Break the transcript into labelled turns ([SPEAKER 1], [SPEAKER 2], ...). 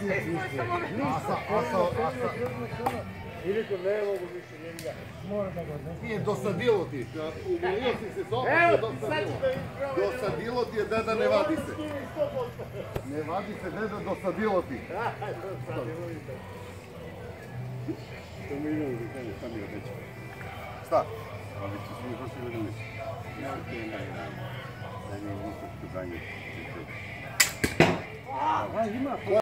[SPEAKER 1] Asa, asa, asa.
[SPEAKER 2] Ili ne mogu više njega.
[SPEAKER 1] Ti dosadilo ti. Umolio si se
[SPEAKER 2] zopet,
[SPEAKER 1] dosadilo. Dosadilo ti je deda, ne vadi se. Ne vadi se deda, dosadilo ti.
[SPEAKER 3] To mi idemo da kaže, sam je.
[SPEAKER 1] Šta?
[SPEAKER 3] Ali će svi došli vrnili. ja, je. Da danje.
[SPEAKER 2] Ah, ima.